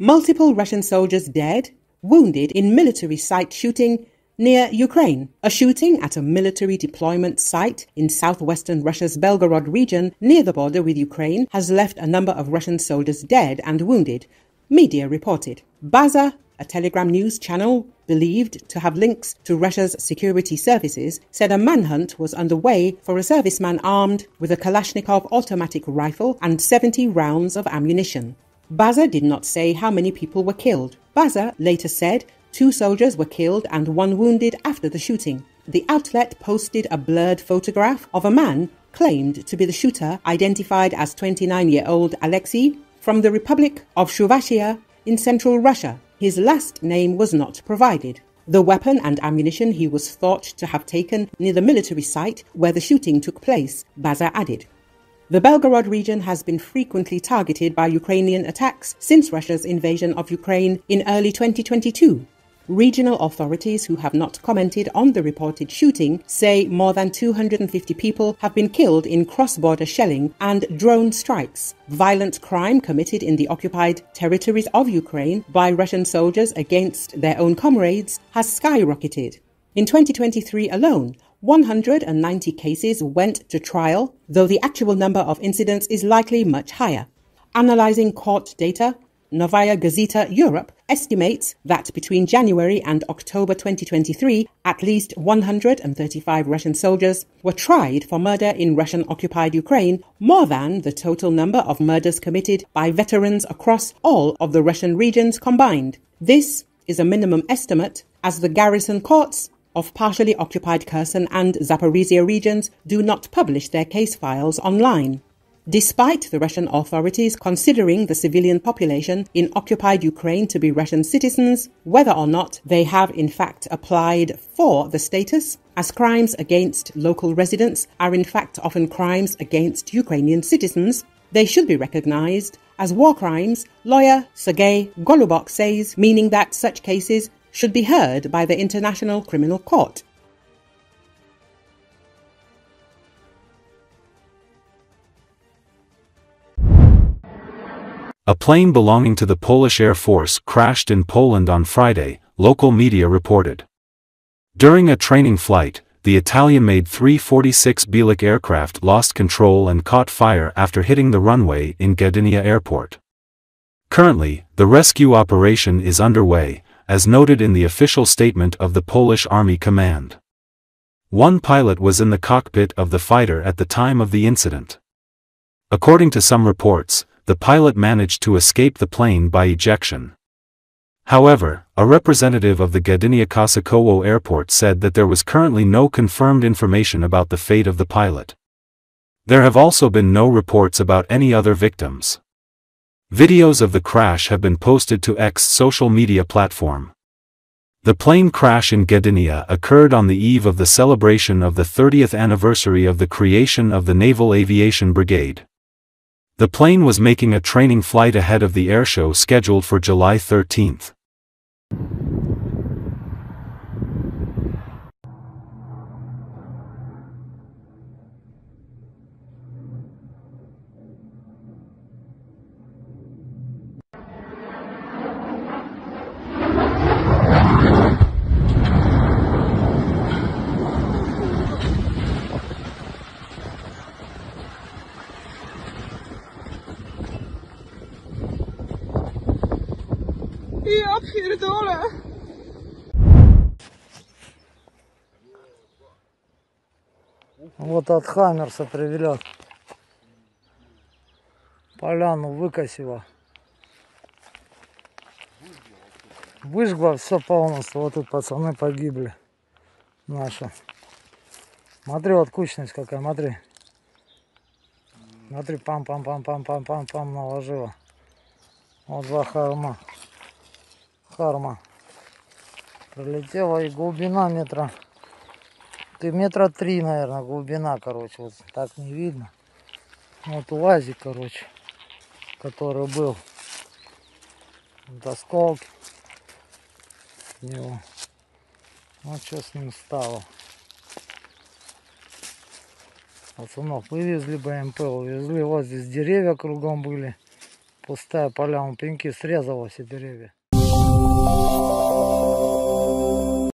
Multiple Russian soldiers dead, wounded in military site shooting near Ukraine. A shooting at a military deployment site in southwestern Russia's Belgorod region near the border with Ukraine has left a number of Russian soldiers dead and wounded, media reported. Baza, a Telegram news channel believed to have links to Russia's security services, said a manhunt was underway for a serviceman armed with a Kalashnikov automatic rifle and 70 rounds of ammunition. Baza did not say how many people were killed. Baza later said two soldiers were killed and one wounded after the shooting. The outlet posted a blurred photograph of a man claimed to be the shooter, identified as 29 year old Alexei from the Republic of Chuvashia in central Russia. His last name was not provided. The weapon and ammunition he was thought to have taken near the military site where the shooting took place, Baza added. The Belgorod region has been frequently targeted by Ukrainian attacks since Russia's invasion of Ukraine in early 2022. Regional authorities who have not commented on the reported shooting say more than 250 people have been killed in cross border shelling and drone strikes. Violent crime committed in the occupied territories of Ukraine by Russian soldiers against their own comrades has skyrocketed. In 2023 alone, 190 cases went to trial, though the actual number of incidents is likely much higher. Analyzing court data, Novaya Gazeta Europe estimates that between January and October 2023, at least 135 Russian soldiers were tried for murder in Russian occupied Ukraine, more than the total number of murders committed by veterans across all of the Russian regions combined. This is a minimum estimate, as the garrison courts of partially occupied Kherson and Zaporizhia regions do not publish their case files online. Despite the Russian authorities considering the civilian population in occupied Ukraine to be Russian citizens, whether or not they have in fact applied for the status, as crimes against local residents are in fact often crimes against Ukrainian citizens, they should be recognized as war crimes, lawyer Sergei Golubok says, meaning that such cases should be heard by the International Criminal Court. A plane belonging to the Polish Air Force crashed in Poland on Friday, local media reported. During a training flight, the Italian-made 346 Bielik aircraft lost control and caught fire after hitting the runway in Gdynia Airport. Currently, the rescue operation is underway, as noted in the official statement of the Polish Army Command. One pilot was in the cockpit of the fighter at the time of the incident. According to some reports, the pilot managed to escape the plane by ejection. However, a representative of the Gdynia Kosakowo airport said that there was currently no confirmed information about the fate of the pilot. There have also been no reports about any other victims. Videos of the crash have been posted to X social media platform. The plane crash in Gdynia occurred on the eve of the celebration of the 30th anniversary of the creation of the Naval Aviation Brigade. The plane was making a training flight ahead of the airshow scheduled for July 13. Я pierdolę. Вот от Хаммерса привели. Поляну выкосила. Выжгла все полностью. Вот тут пацаны погибли. Наши. Смотри, вот кучность какая, смотри. Смотри, пам-пам-пам-пам-пам-пам-пам наложила. Вот два холма. Харма. Пролетела и глубина метра. Ты метра три, наверное, глубина, короче. Вот так не видно. Вот УАЗик, короче, который был. Вот осколки. Него. Вот что с ним стало. Пацанов вывезли БМП, увезли. Вот здесь деревья кругом были. Пустая поля, он пеньки срезала все деревья. Thank you.